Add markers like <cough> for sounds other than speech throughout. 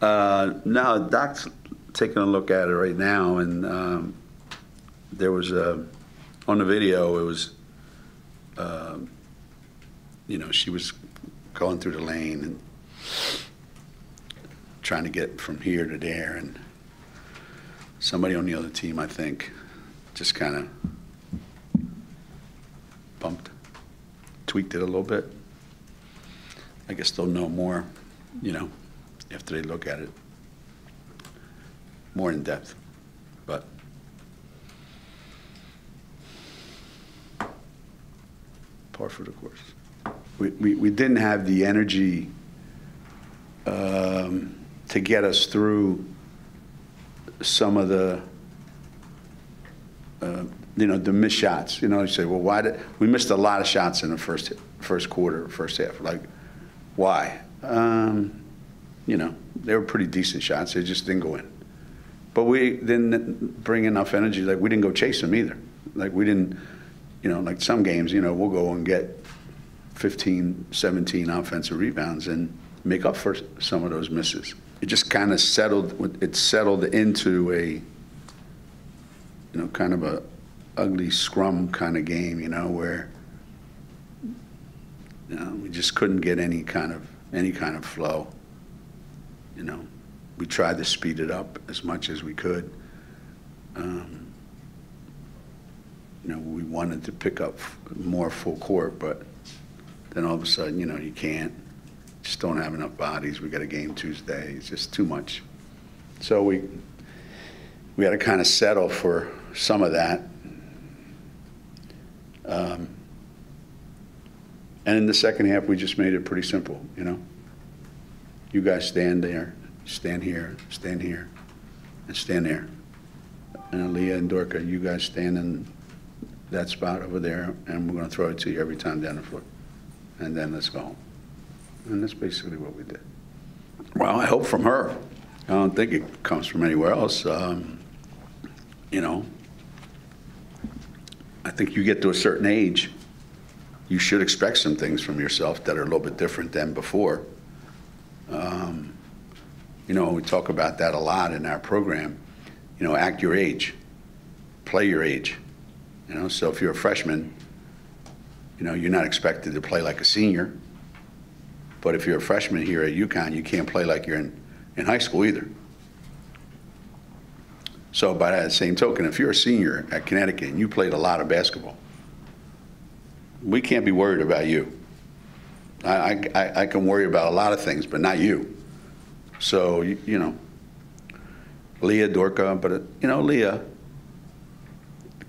Uh, no, Doc's taking a look at it right now, and um, there was a, on the video, it was, um, you know, she was going through the lane and trying to get from here to there, and somebody on the other team, I think, just kind of bumped, tweaked it a little bit. I guess they'll know more, you know, after they look at it more in depth. But par for the course. We, we, we didn't have the energy um, to get us through some of the, uh, you know, the missed shots. You know, you say, well, why did we missed a lot of shots in the first first quarter, first half? Like, why? Um, you know, they were pretty decent shots. They just didn't go in. But we didn't bring enough energy. Like we didn't go chase them either. Like we didn't, you know, like some games, you know, we'll go and get 15, 17 offensive rebounds and make up for some of those misses. It just kind of settled. It settled into a, you know, kind of a ugly scrum kind of game. You know, where you know, we just couldn't get any kind of any kind of flow. You know, we tried to speed it up as much as we could. Um, you know, we wanted to pick up more full court, but then all of a sudden, you know, you can't. Just don't have enough bodies. We got a game Tuesday. It's just too much. So we we had to kind of settle for some of that. Um, and in the second half, we just made it pretty simple, you know. You guys stand there, stand here, stand here, and stand there. And Leah and Dorka, you guys stand in that spot over there, and we're going to throw it to you every time down the floor. And then let's go home. And that's basically what we did. Well, I hope from her. I don't think it comes from anywhere else. Um, you know, I think you get to a certain age, you should expect some things from yourself that are a little bit different than before. Um, you know, we talk about that a lot in our program. You know, act your age, play your age. You know, so if you're a freshman, you know, you're not expected to play like a senior. But if you're a freshman here at UConn, you can't play like you're in, in high school either. So by that same token, if you're a senior at Connecticut and you played a lot of basketball, we can't be worried about you. I, I, I can worry about a lot of things, but not you. So, you, you know, Leah Dorka, but, uh, you know, Leah,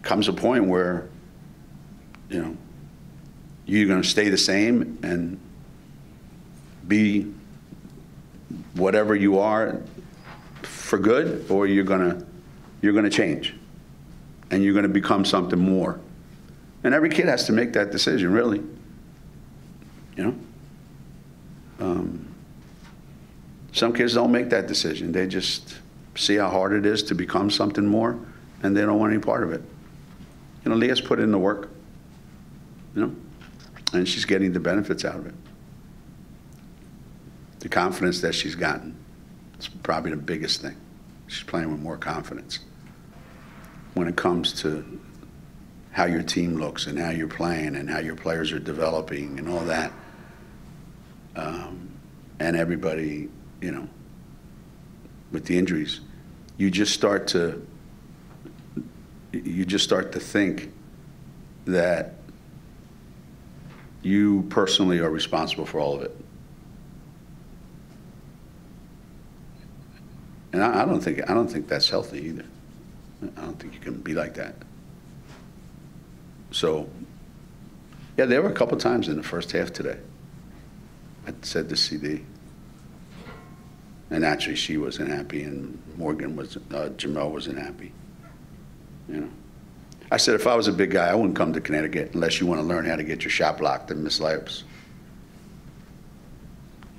comes a point where, you know, you're going to stay the same and be whatever you are for good, or you're going to you're going to change, and you're going to become something more. And every kid has to make that decision, really. You know? Um, some kids don't make that decision. They just see how hard it is to become something more, and they don't want any part of it. You know, Leah's put in the work, you know, and she's getting the benefits out of it. The confidence that she's gotten, is probably the biggest thing. She's playing with more confidence when it comes to how your team looks and how you're playing and how your players are developing and all that. Um, and everybody, you know, with the injuries, you just start to you just start to think that you personally are responsible for all of it. And I, I don't think I don't think that's healthy either. I don't think you can be like that. So, yeah, there were a couple times in the first half today. I said to CD, and actually she wasn't happy, and Morgan was, uh, Jamelle wasn't happy. You know, I said if I was a big guy, I wouldn't come to Connecticut unless you want to learn how to get your shop locked and miss layups.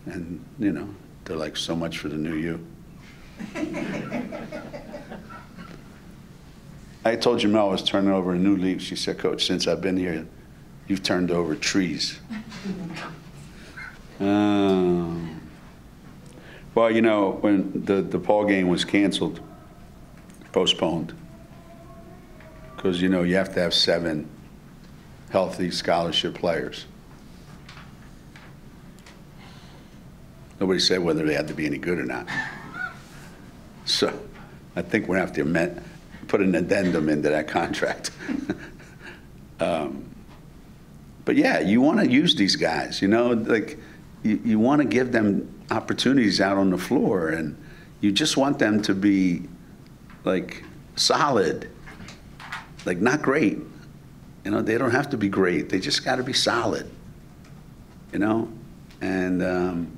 And you know, they're like so much for the new you. I told Jamelle I was turning over a new leaf. She said, Coach, since I've been here, you've turned over trees. Um, Well, you know, when the DePaul game was canceled, postponed, because, you know, you have to have seven healthy scholarship players. Nobody said whether they had to be any good or not. <laughs> So I think we have to put an addendum into that contract. <laughs> Um, But yeah, you want to use these guys, you know, like, you, you want to give them opportunities out on the floor, and you just want them to be, like, solid, like, not great. You know, they don't have to be great, they just got to be solid, you know? And um,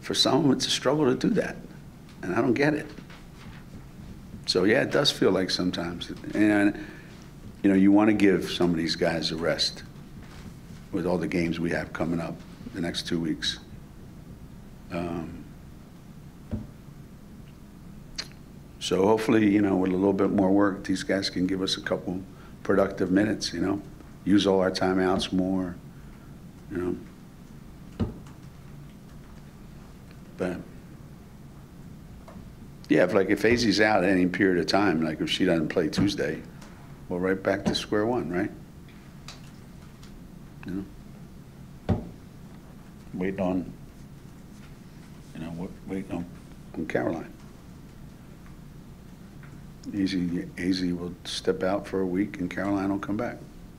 for some, it's a struggle to do that, and I don't get it. So, yeah, it does feel like sometimes, and, you know, you want to give some of these guys a rest with all the games we have coming up the next two weeks. Um, So hopefully, you know, with a little bit more work, these guys can give us a couple productive minutes, you know? Use all our timeouts more, you know? But, yeah, if like, if Azzi's out any period of time, like if she doesn't play Tuesday, we're right back to square one, right? You know? Waiting on, you know, wa- waiting on on Caroline. Azzi, Azzi will step out for a week and Caroline will come back.